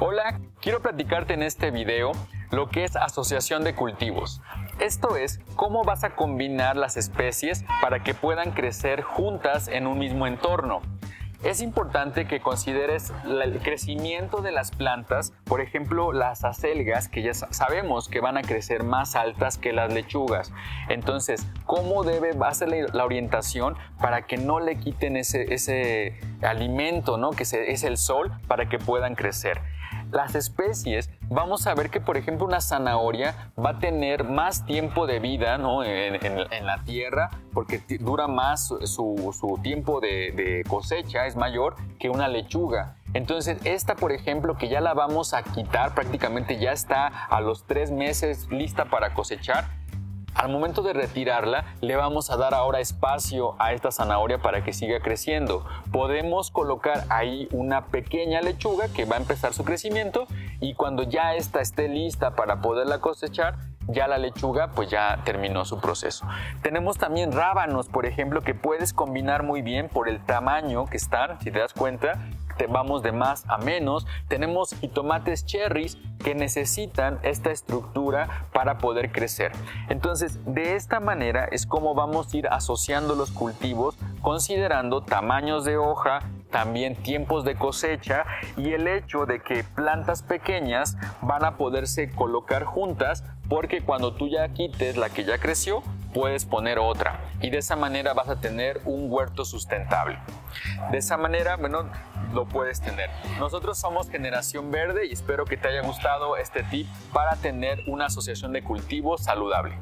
Hola, quiero platicarte en este video lo que es asociación de cultivos. Esto es cómo vas a combinar las especies para que puedan crecer juntas en un mismo entorno. Es importante que consideres el crecimiento de las plantas, por ejemplo las acelgas, que ya sabemos que van a crecer más altas que las lechugas. Entonces, ¿cómo debe ser la orientación para que no le quiten ese, ese alimento, ¿no? que es el sol, para que puedan crecer? Las especies, vamos a ver que, por ejemplo, una zanahoria va a tener más tiempo de vida en, la tierra porque dura más su, tiempo de, cosecha, es mayor que una lechuga. Entonces, esta, por ejemplo, que ya la vamos a quitar, prácticamente ya está a los tres meses lista para cosechar, al momento de retirarla, le vamos a dar ahora espacio a esta zanahoria para que siga creciendo. Podemos colocar ahí una pequeña lechuga que va a empezar su crecimiento y cuando ya esta esté lista para poderla cosechar, ya la lechuga pues ya terminó su proceso. Tenemos también rábanos, por ejemplo, que puedes combinar muy bien por el tamaño que están, si te das cuenta, vamos de más a menos. Tenemos tomates cherries que necesitan esta estructura para poder crecer. Entonces, de esta manera es como vamos a ir asociando los cultivos considerando tamaños de hoja, también tiempos de cosecha y el hecho de que plantas pequeñas van a poderse colocar juntas porque cuando tú ya quites la que ya creció, puedes poner otra y de esa manera vas a tener un huerto sustentable. De esa manera, bueno, lo puedes tener. Nosotros somos Generación Verde y espero que te haya gustado este tip para tener una asociación de cultivos saludable.